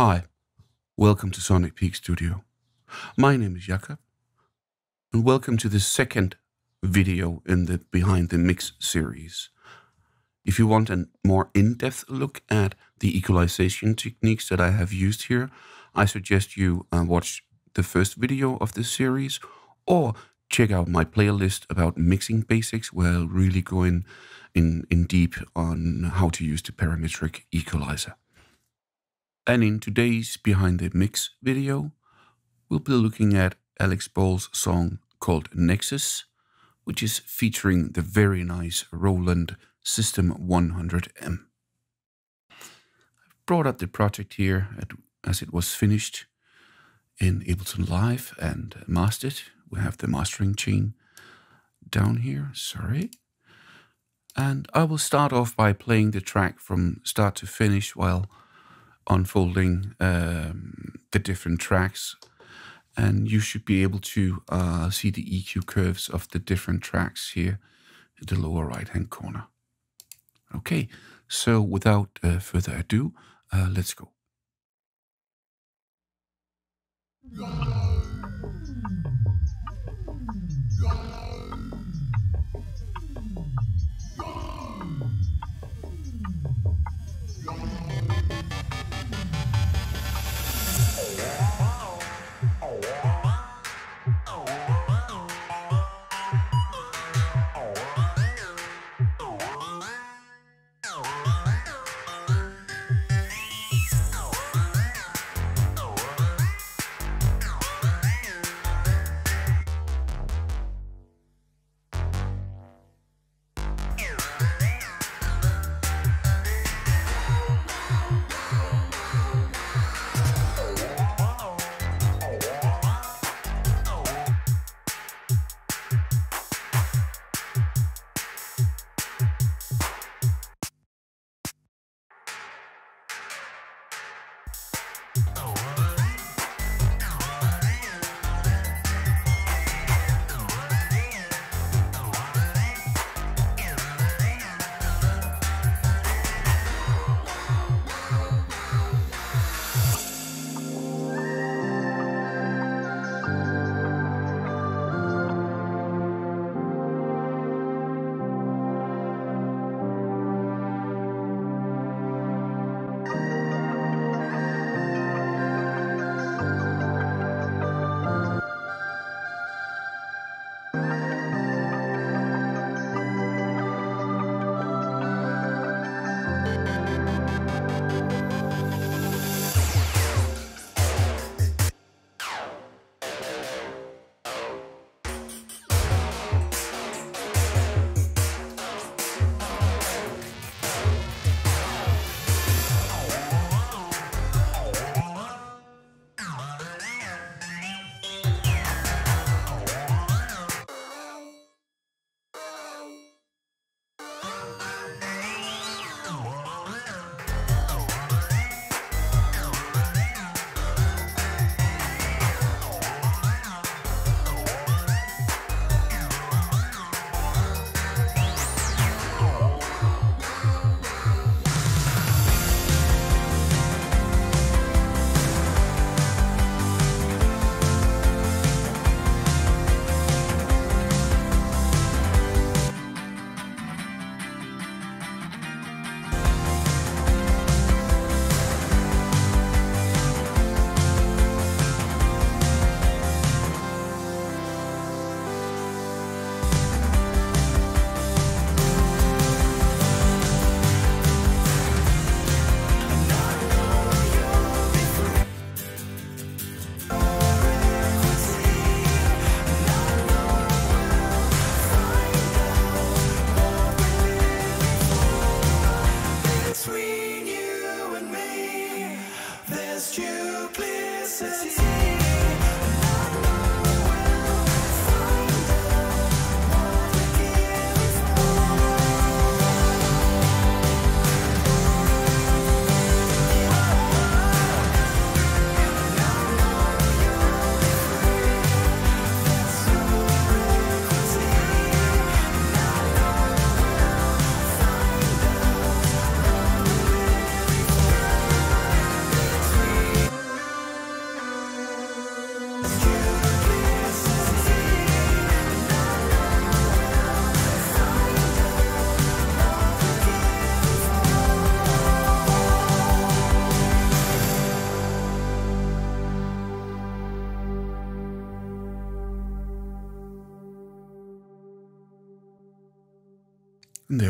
Hi, welcome to Sonic Peak Studio. My name is Jakob, and welcome to the second video in the Behind the Mix series. If you want a more in-depth look at the equalization techniques that I have used here, I suggest you uh, watch the first video of this series or check out my playlist about mixing basics where I'll really go in, in, in deep on how to use the parametric equalizer. And in today's Behind the Mix video, we'll be looking at Alex Ball's song called Nexus, which is featuring the very nice Roland System 100M. I've brought up the project here as it was finished in Ableton Live and mastered. We have the mastering chain down here, sorry. And I will start off by playing the track from start to finish while unfolding um, the different tracks. And you should be able to uh, see the EQ curves of the different tracks here in the lower right hand corner. Okay, so without uh, further ado, uh, let's go.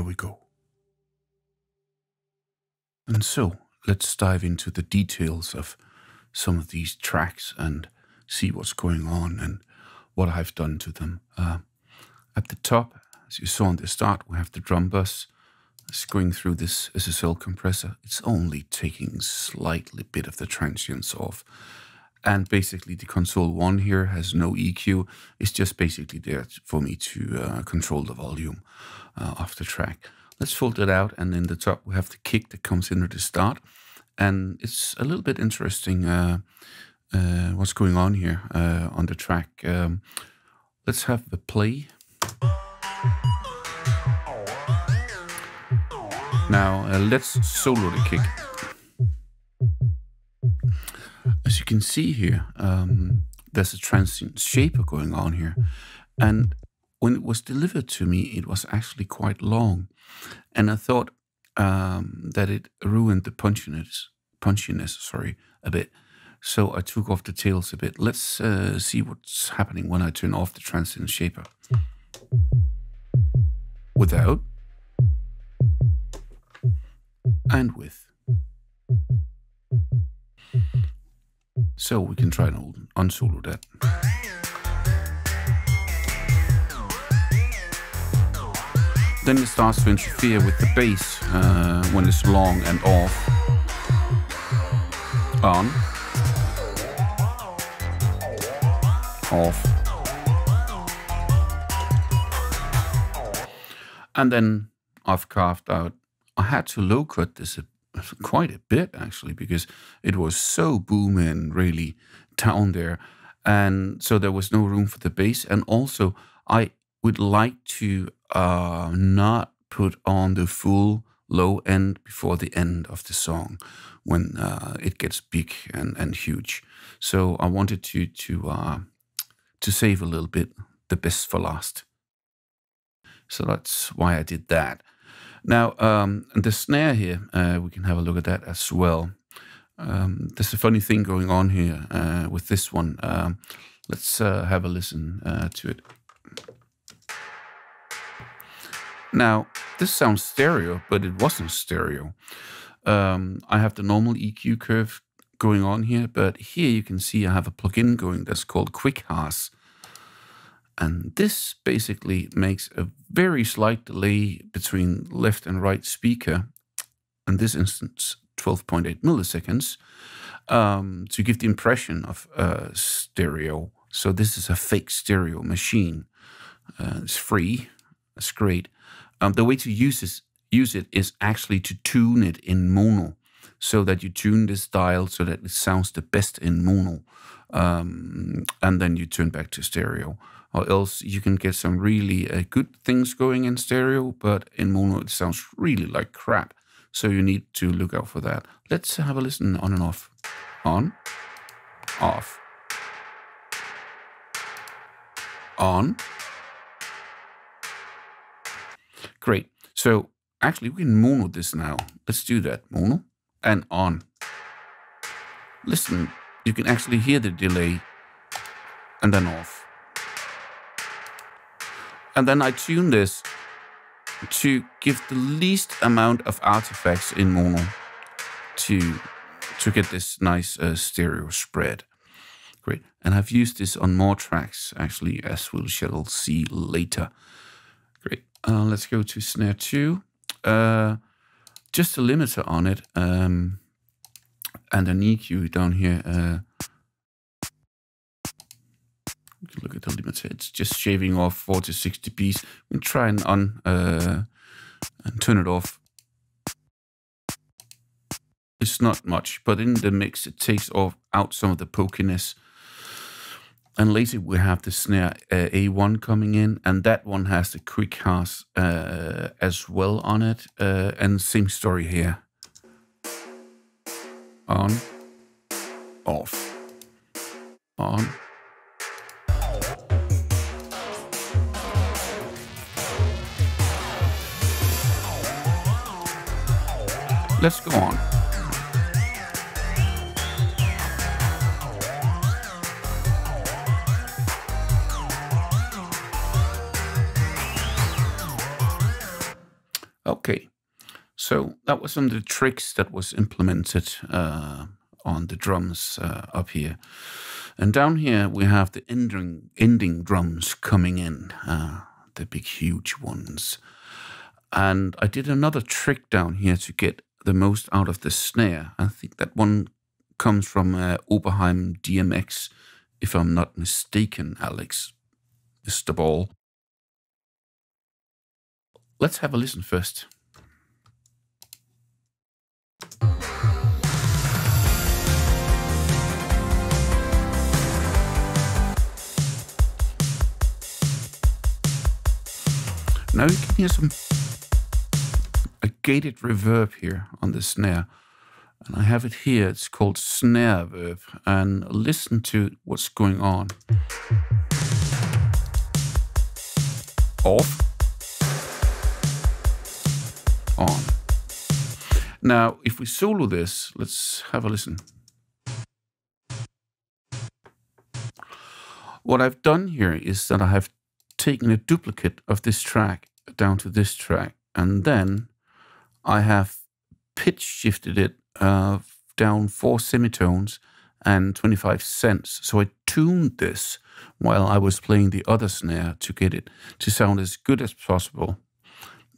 We go. And so, let's dive into the details of some of these tracks and see what's going on and what I've done to them. Uh, at the top, as you saw in the start, we have the drum bus. It's going through this SSL compressor. It's only taking slightly bit of the transients off. And basically the console one here has no EQ. It's just basically there for me to uh, control the volume uh, of the track. Let's fold it out. And in the top, we have the kick that comes in at the start. And it's a little bit interesting uh, uh what's going on here uh, on the track. Um, let's have the play. Now, uh, let's solo the kick. As you can see here, um, there's a transient shaper going on here. And when it was delivered to me, it was actually quite long. And I thought um, that it ruined the punchiness, punchiness sorry, a bit. So I took off the tails a bit. Let's uh, see what's happening when I turn off the transient shaper. Without and with. So we can try and unsolo that. Then it starts to interfere with the bass uh, when it's long and off. On. Off. And then I've carved out, I had to low cut this a quite a bit actually because it was so booming really down there. And so there was no room for the bass. And also i would like to uh, not put on the full low end before the end of the song when uh, it gets big and, and huge. So i wanted to to uh, to save a little bit the best for last. So that's why i did that now, um, the snare here, uh, we can have a look at that as well. Um, there's a funny thing going on here uh, with this one. Um, let's uh, have a listen uh, to it. Now, this sounds stereo, but it wasn't stereo. Um, I have the normal EQ curve going on here, but here you can see I have a plugin going that's called QuickHaas. And this basically makes a very slight delay between left and right speaker, in this instance 12.8 milliseconds, um, to give the impression of uh, stereo. So this is a fake stereo machine. Uh, it's free. It's great. Um, the way to use this, use it is actually to tune it in mono, so that you tune this dial so that it sounds the best in mono, um, and then you turn back to stereo or else you can get some really uh, good things going in stereo, but in mono it sounds really like crap. So you need to look out for that. Let's have a listen on and off. On, off, on. Great. So actually we can mono this now. Let's do that. Mono and on. Listen, you can actually hear the delay and then off. And then I tune this to give the least amount of artifacts in mono to to get this nice uh, stereo spread. Great. And I've used this on more tracks, actually, as we shall see later. Great. Uh, let's go to snare 2. Uh, just a limiter on it. Um, and an EQ down here. Look at the limiter. It's just shaving off 4 to 60 dBs. We try and on uh, and turn it off. It's not much, but in the mix it takes off out some of the pokiness. And later we have the snare uh, A1 coming in, and that one has the QuickHaas uh, as well on it. Uh, and same story here. On, off, on, Let's go on. Okay, so that was some of the tricks that was implemented uh, on the drums uh, up here. And down here we have the ending, ending drums coming in, uh, the big huge ones. And I did another trick down here to get the most out of the snare. I think that one comes from uh, Oberheim DMX, if I'm not mistaken, Alex, Mr. Ball. Let's have a listen first. Now you can hear some a gated reverb here on the snare. And I have it here. It's called snare verb. And listen to what's going on. Off. On. Now, if we solo this, let's have a listen. What I've done here is that I have taken a duplicate of this track down to this track, and then I have pitch shifted it uh, down four semitones and 25 cents. So I tuned this while I was playing the other snare to get it to sound as good as possible.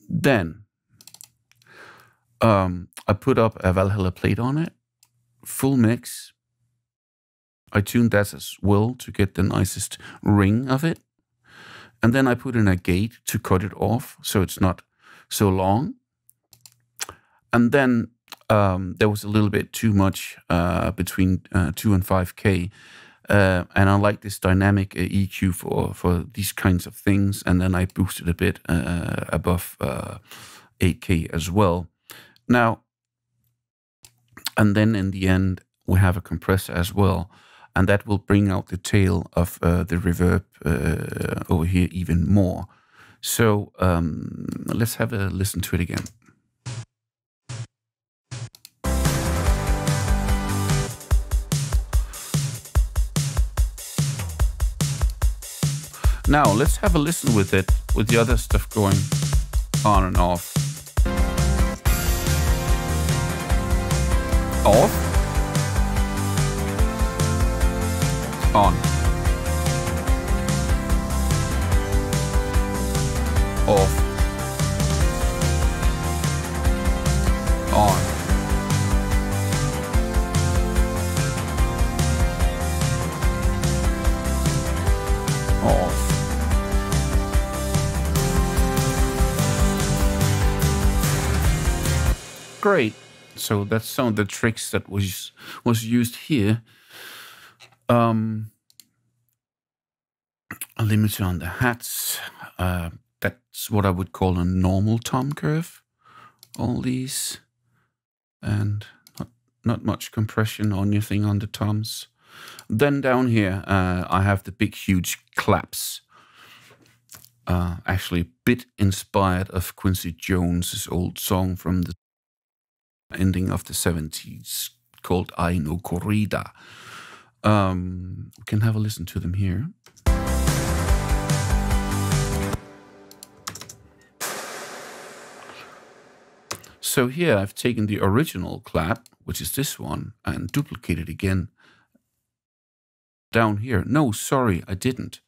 Then um, I put up a Valhalla plate on it, full mix. I tuned that as well to get the nicest ring of it. And then I put in a gate to cut it off so it's not so long. And then um, there was a little bit too much uh, between uh, 2 and 5K. Uh, and I like this dynamic uh, EQ for, for these kinds of things. And then I boosted a bit uh, above 8K uh, as well. Now, and then in the end, we have a compressor as well. And that will bring out the tail of uh, the reverb uh, over here even more. So um, let's have a listen to it again. Now let's have a listen with it, with the other stuff going on and off. Off. On. So that's some of the tricks that was was used here. Um, a limiter on the hats. Uh, that's what I would call a normal tom curve. All these, and not not much compression or anything on the toms. Then down here, uh, I have the big, huge claps. Uh, actually, a bit inspired of Quincy Jones's old song from the ending of the 70s called Ai no Corrida. Um, we can have a listen to them here. So here I've taken the original clap, which is this one, and duplicated again down here. No, sorry, I didn't.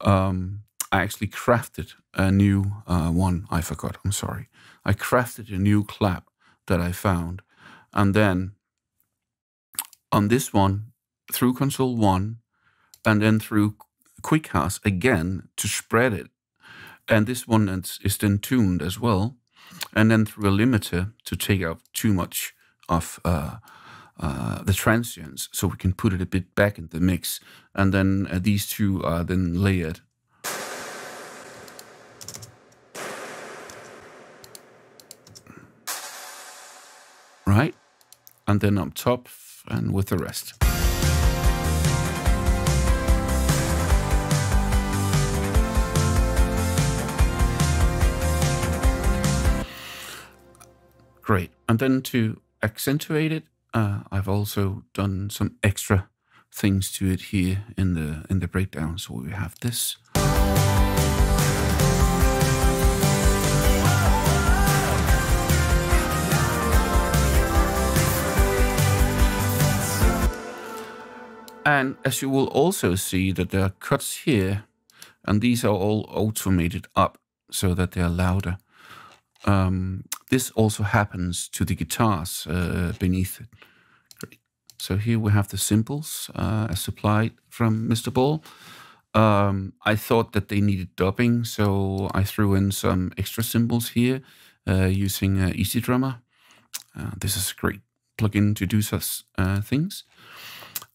Um, I actually crafted a new uh, one. I forgot. I'm sorry. I crafted a new clap that I found. And then on this one, through console one, and then through QuickHaas again to spread it. And this one is, is then tuned as well. And then through a limiter to take out too much of uh, uh, the transients so we can put it a bit back in the mix. And then uh, these two are then layered And then on top and with the rest. Great. And then to accentuate it, uh, I've also done some extra things to it here in the in the breakdown. So we have this. And as you will also see that there are cuts here, and these are all automated up so that they are louder. Um, this also happens to the guitars uh, beneath it. So here we have the cymbals uh, as supplied from Mr. Ball. Um, I thought that they needed dubbing, so I threw in some extra cymbals here uh, using uh, EZdrummer. Uh, this is a great plugin to do such uh, things.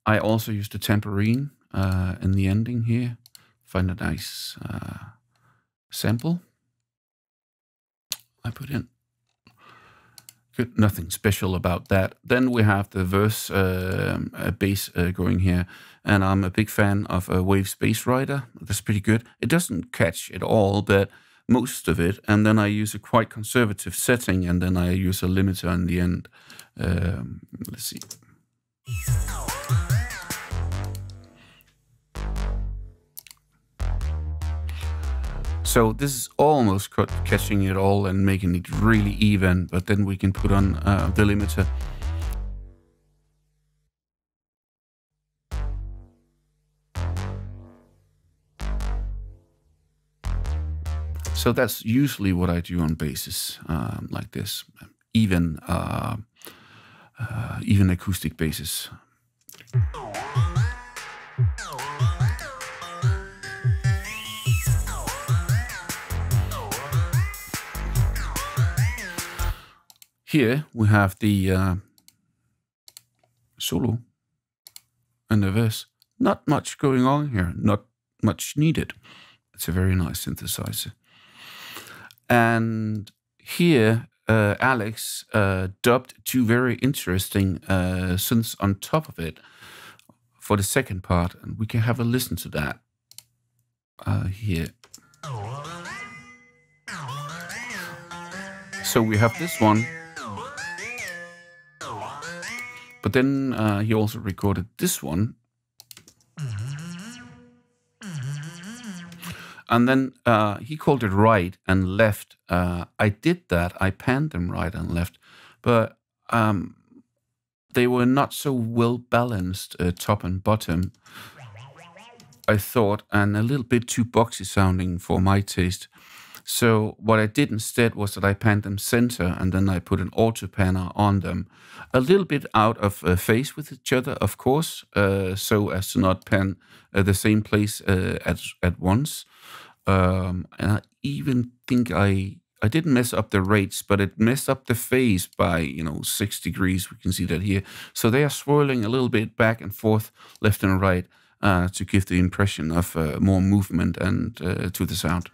I also used a tambourine uh, in the ending here. Find a nice uh, sample. I put in. Good, nothing special about that. Then we have the verse uh, bass going here, and I'm a big fan of uh, Waves Bass Rider. That's pretty good. It doesn't catch it all, but most of it. And then I use a quite conservative setting, and then I use a limiter in the end. Um, let's see. So this is almost catching it all and making it really even, but then we can put on uh, the limiter. So that's usually what I do on basses um, like this, even uh, uh, even acoustic basses. Here we have the uh, solo and the verse. Not much going on here, not much needed. It's a very nice synthesizer. And here, uh, Alex uh, dubbed two very interesting uh, synths on top of it for the second part, and we can have a listen to that uh, here. So we have this one but then uh, he also recorded this one. And then uh, he called it right and left. Uh, I did that. I panned them right and left. But um, they were not so well balanced, uh, top and bottom, I thought, and a little bit too boxy sounding for my taste. So what I did instead was that I panned them center and then I put an auto panner on them, a little bit out of uh, phase with each other, of course, uh, so as to not pan uh, the same place uh, at at once. Um, and I even think I I didn't mess up the rates, but it messed up the phase by you know six degrees. We can see that here. So they are swirling a little bit back and forth, left and right, uh, to give the impression of uh, more movement and to the sound.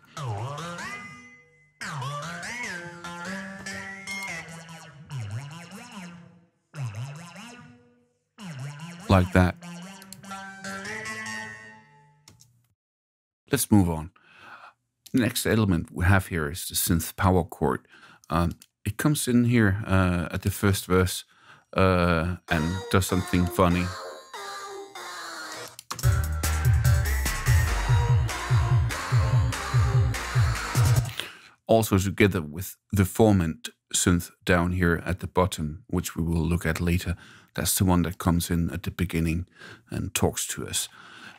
Like that. Let's move on. Next element we have here is the synth power chord. Um, it comes in here uh, at the first verse uh, and does something funny. Also together with the formant synth down here at the bottom, which we will look at later. That's the one that comes in at the beginning and talks to us.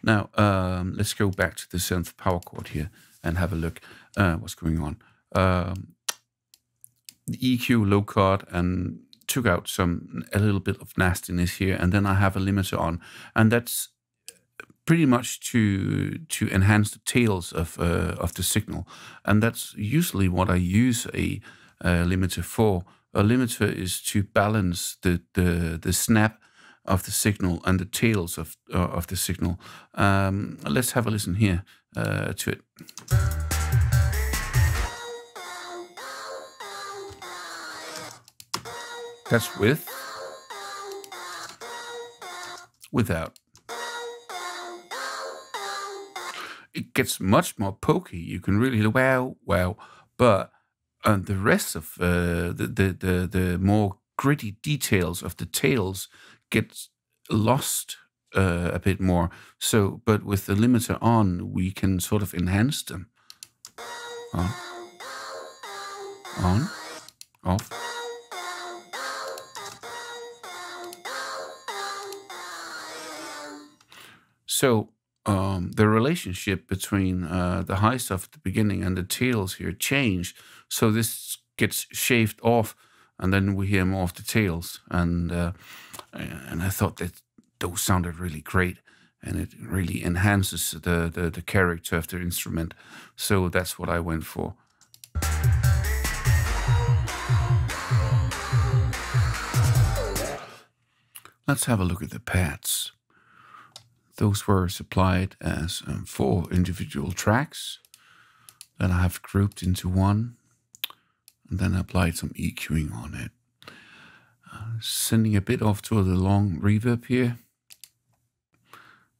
Now, um, let's go back to the synth power chord here and have a look uh, what's going on. Um, the EQ low cut and took out some a little bit of nastiness here, and then I have a limiter on, and that's pretty much to to enhance the tails of uh, of the signal, and that's usually what I use a, a limiter for a limiter is to balance the, the, the snap of the signal and the tails of, uh, of the signal. Um, let's have a listen here uh, to it. That's with, without. It gets much more pokey. You can really, wow, wow. But and the rest of uh, the, the, the the more gritty details of the tails get lost uh, a bit more. So, but with the limiter on, we can sort of enhance them. On, on, off. So um, the relationship between uh, the high stuff at the beginning and the tails here change. So this gets shaved off, and then we hear more of the tails. And uh, and I thought that those sounded really great, and it really enhances the, the the character of the instrument. So that's what I went for. Let's have a look at the pads. Those were supplied as um, four individual tracks that I have grouped into one and then applied some EQing on it. Uh, sending a bit off to the long reverb here.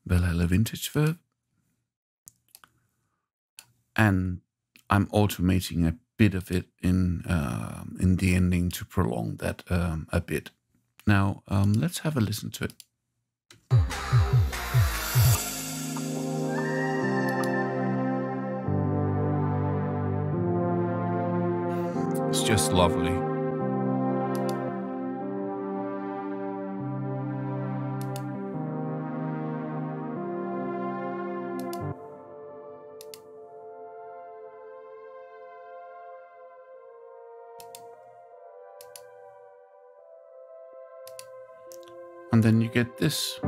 Valhalla Vintage Verb. And I'm automating a bit of it in uh, in the ending to prolong that um, a bit. Now um, let's have a listen to it. Just lovely. And then you get this.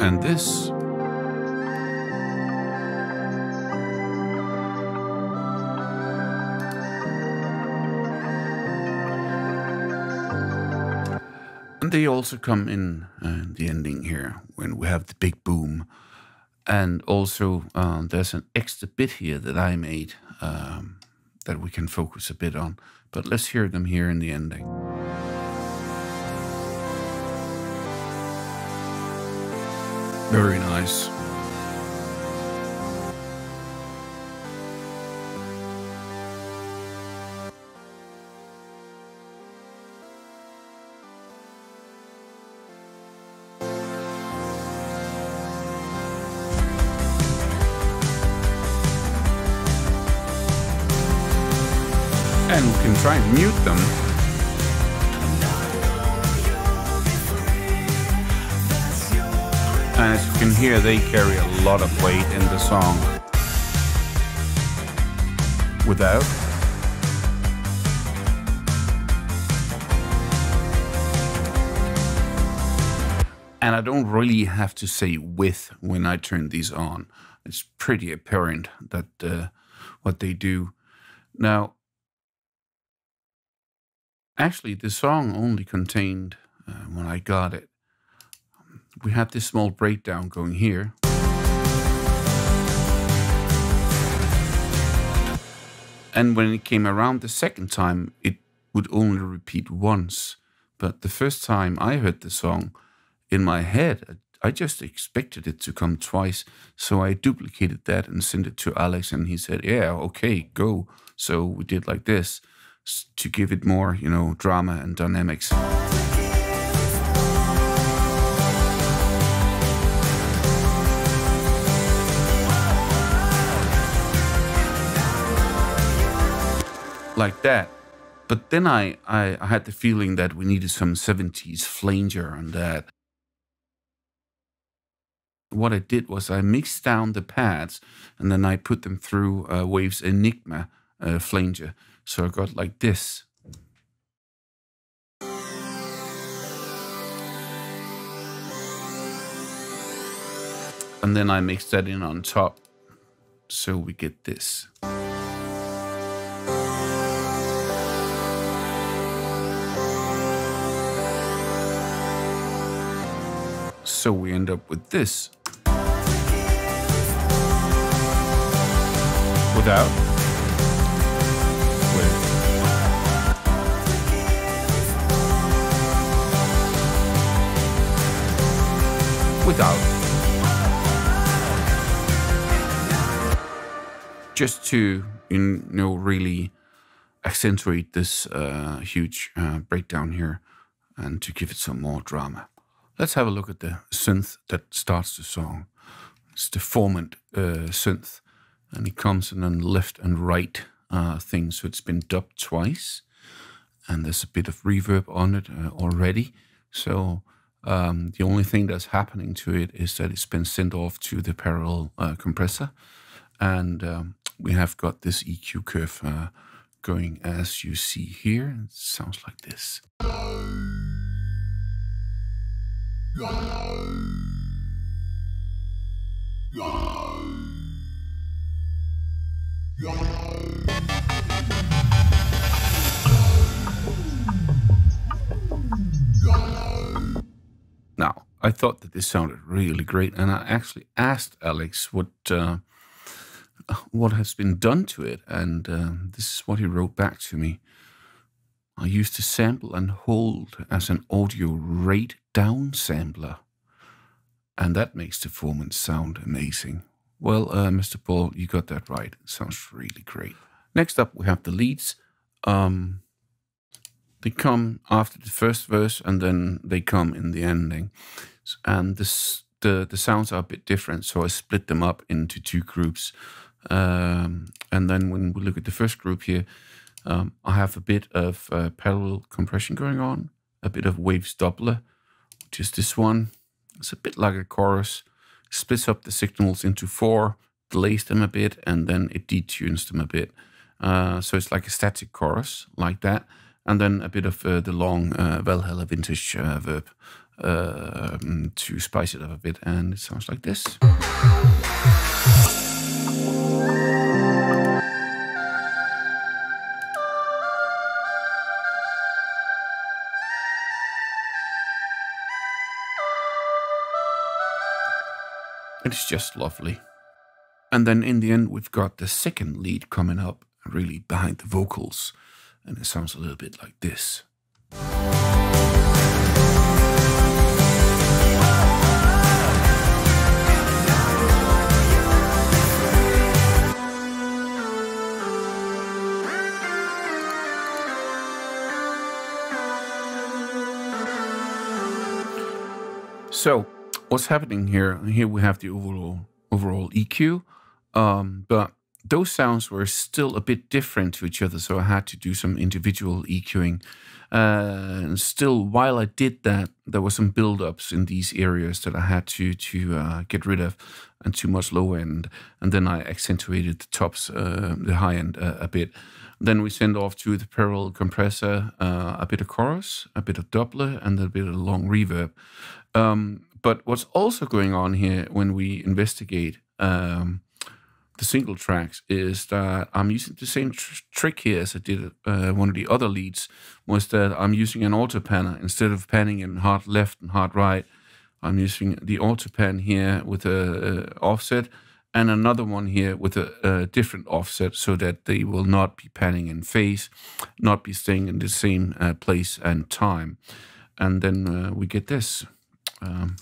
And this. And they also come in uh, the ending here when we have the big boom. And also, uh, there's an extra bit here that I made um, that we can focus a bit on. But let's hear them here in the ending. Very nice. They carry a lot of weight in the song. Without. And I don't really have to say with when I turn these on. It's pretty apparent that uh, what they do. Now, actually, the song only contained, uh, when I got it, we had this small breakdown going here. And when it came around the second time, it would only repeat once. But the first time I heard the song, in my head, I just expected it to come twice. So I duplicated that and sent it to Alex, and he said, Yeah, okay, go. So we did like this to give it more, you know, drama and dynamics. Like that. But then I, I, I, had the feeling that we needed some 70s flanger on that. What I did was I mixed down the pads and then I put them through uh, Waves Enigma uh, flanger. So I got like this. And then I mixed that in on top. So we get this. So we end up with this. Without. With. Without. Just to, you know, really accentuate this uh, huge uh, breakdown here and to give it some more drama. Let's have a look at the synth that starts the song. It's the Formant uh, synth, and it comes in on left and right uh, so it's been dubbed twice, and there's a bit of reverb on it uh, already. So um, the only thing that's happening to it is that it's been sent off to the parallel uh, compressor. And um, we have got this EQ curve uh, going as you see here. It sounds like this. Now, I thought that this sounded really great, and I actually asked Alex what uh, what has been done to it, and uh, this is what he wrote back to me. I used to sample and hold as an audio rate down sampler, and that makes the performance sound amazing. Well, uh, Mr. Ball, you got that right. It sounds really great. Next up, we have the leads. Um, they come after the first verse and then they come in the ending. And this, the, the sounds are a bit different, so I split them up into two groups. Um, and then when we look at the first group here, um, I have a bit of uh, parallel compression going on, a bit of waves doubler, is this one. It's a bit like a chorus, splits up the signals into four, delays them a bit, and then it detunes them a bit. Uh, so it's like a static chorus, like that and then a bit of uh, the long uh, Valhalla vintage uh, verb um, to spice it up a bit, and it sounds like this. It's just lovely. And then in the end, we've got the second lead coming up, really behind the vocals and it sounds a little bit like this. So, what's happening here? Here we have the overall overall EQ, um, but those sounds were still a bit different to each other, so I had to do some individual EQing. Uh, and still, while I did that, there were some build-ups in these areas that I had to to uh, get rid of, and too much low end. And then I accentuated the tops, uh, the high end uh, a bit. Then we send off to the parallel compressor uh, a bit of chorus, a bit of doubler, and a bit of long reverb. Um, but what's also going on here when we investigate um, the single tracks is that I'm using the same tr trick here as I did uh, one of the other leads, was that I'm using an auto panner instead of panning in hard left and hard right. I'm using the auto pan here with a, offset and another one here with a, a, different offset so that they will not be panning in phase, not be staying in the same uh, place and time. And then uh, we get this. Um,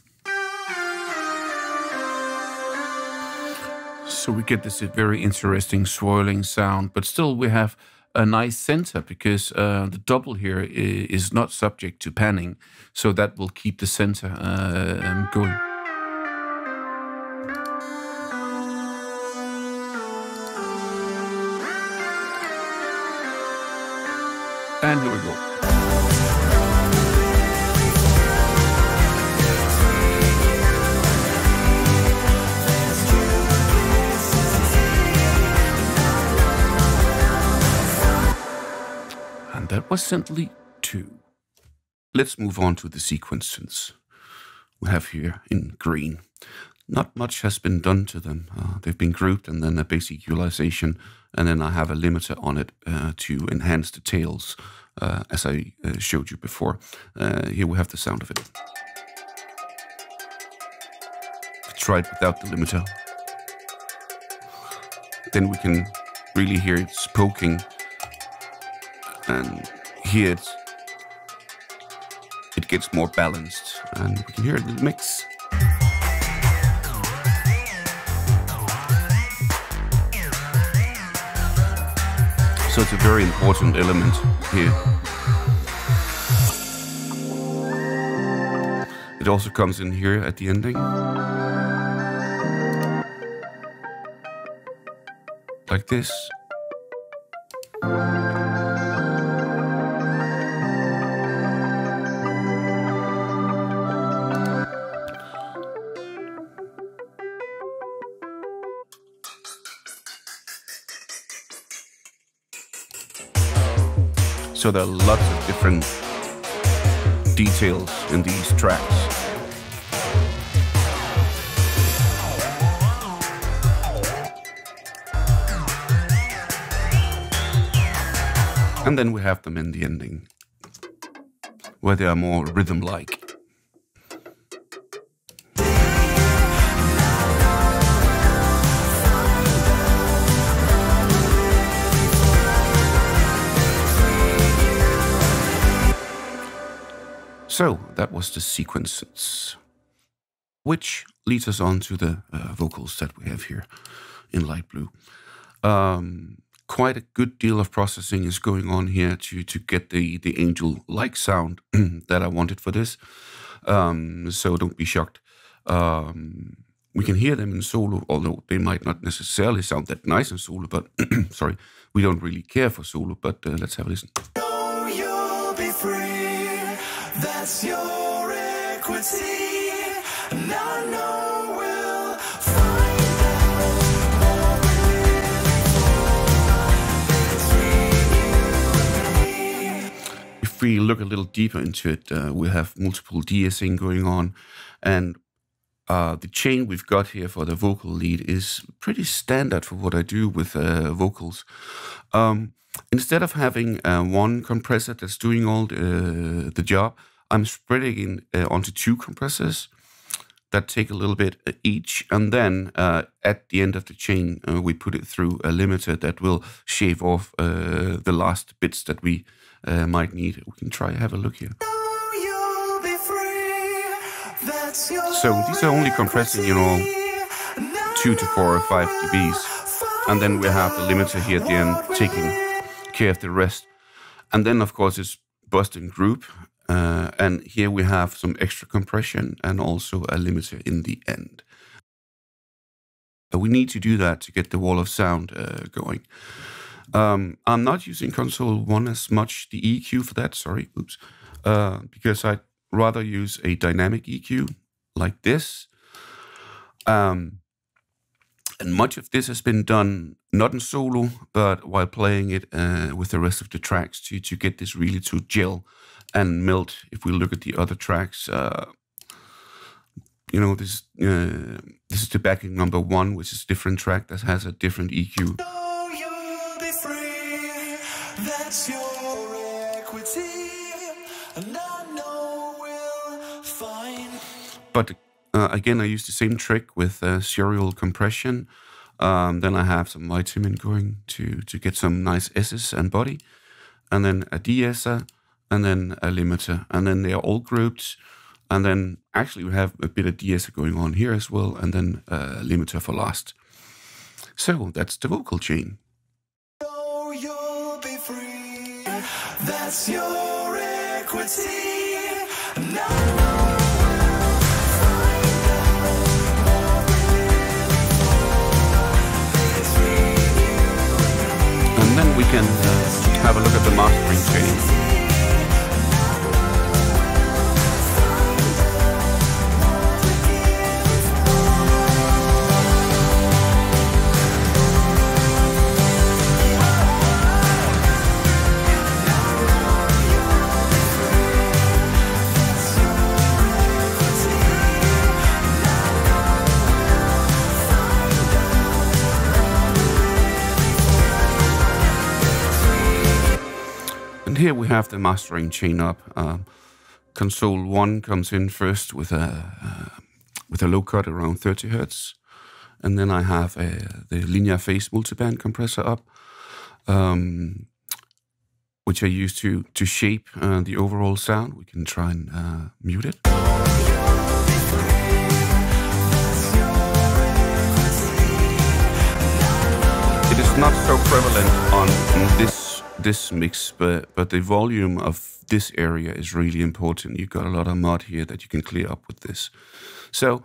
So we get this very interesting swirling sound, but still we have a nice center because uh, the double here is not subject to panning, so that will keep the center uh, um, going. Simply two. Let's move on to the sequences we have here in green. Not much has been done to them. Uh, they've been grouped and then a basic equalization, and then I have a limiter on it uh, to enhance the tails, uh, as I uh, showed you before. Uh, here we have the sound of it. Try it without the limiter. Then we can really hear it poking and here it's, it gets more balanced and we can hear the mix. So it's a very important element here. It also comes in here at the ending. Like this. So there are lots of different details in these tracks. And then we have them in the ending, where they are more rhythm like. So that was the sequences, which leads us on to the uh, vocals that we have here in light blue. Um, quite a good deal of processing is going on here to to get the the angel-like sound that I wanted for this. Um, so don't be shocked. Um, we can hear them in solo, although they might not necessarily sound that nice in solo. But sorry, we don't really care for solo. But uh, let's have a listen. Your equity. And I know find If we look a little deeper into it, uh, we have multiple de-essing going on. And uh, the chain we've got here for the vocal lead is pretty standard for what I do with uh, vocals. Um, instead of having uh, one compressor that's doing all the, the job, I'm spreading it uh, onto two compressors that take a little bit uh, each. And then uh, at the end of the chain, uh, we put it through a limiter that will shave off uh, the last bits that we uh, might need. We can try have a look here. So these are only compressing, you know, two to four or five dBs. And then we have the limiter here at the end taking care of the rest. And then, of course, it's busting group uh, and here we have some extra compression and also a limiter in the end. Uh, we need to do that to get the wall of sound uh, going. Um, I'm not using console 1 as much, the EQ for that, sorry, oops, uh, because I'd rather use a dynamic EQ like this. Um, and much of this has been done not in solo, but while playing it uh, with the rest of the tracks to, to get this really to gel and melt. If we look at the other tracks, uh, you know, this uh, this is the backing number one, which is a different track that has a different EQ. But uh, again, I use the same trick with uh, serial compression. Um, then I have some vitamin going to to get some nice S's and body, and then a de-esser, and then a limiter, and then they are all grouped. And then actually we have a bit of de-esser going on here as well, and then a limiter for last. So that's the vocal chain. That's your equity. And then we can uh, have a look at the mastering chain. Here we have the mastering chain up. Um, console one comes in first with a uh, with a low cut around 30 hertz, and then I have a, the linear phase multiband compressor up, um, which I use to to shape uh, the overall sound. We can try and uh, mute it. It is not so prevalent on this this mix, but but the volume of this area is really important. You've got a lot of mud here that you can clear up with this. So,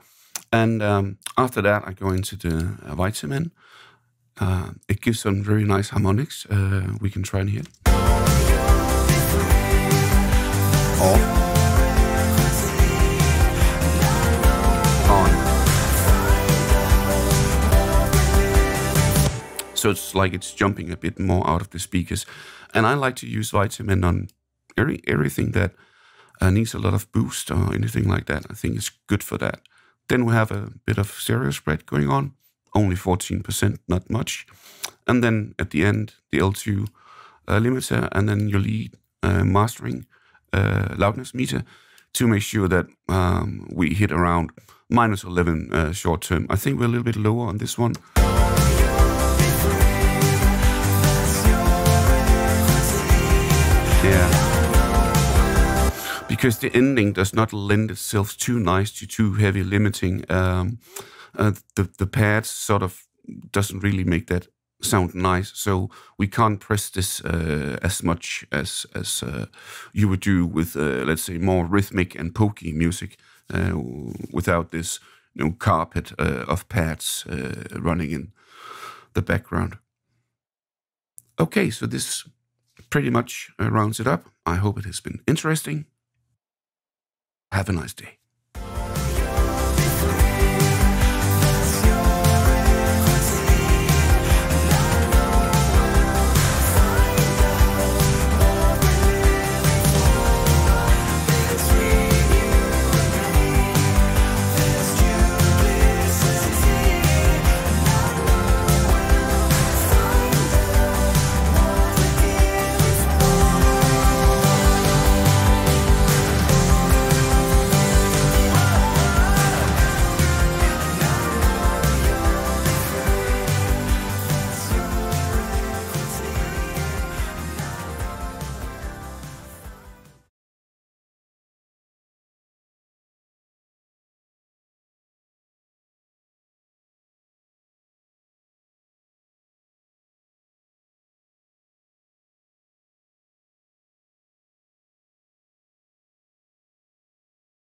and um, after that, I go into the uh, vitamin. Uh, it gives some very nice harmonics. Uh, we can try and hear. Off. So it's like it's jumping a bit more out of the speakers. And I like to use Vitamin on every, everything that uh, needs a lot of boost or anything like that. I think it's good for that. Then we have a bit of stereo spread going on, only 14%, not much. And then at the end, the L2 uh, limiter, and then Youlean uh, mastering uh, loudness meter to make sure that um, we hit around minus 11 uh, short term. I think we're a little bit lower on this one. Because the ending does not lend itself too nice to too heavy limiting. Um, uh, the the pads sort of doesn't really make that sound nice. So we can't press this uh, as much as as uh, you would do with, uh, let's say, more rhythmic and pokey music uh, without this you know, carpet uh, of pads running in the background. Okay, so this pretty much rounds it up. I hope it has been interesting. Have a nice day.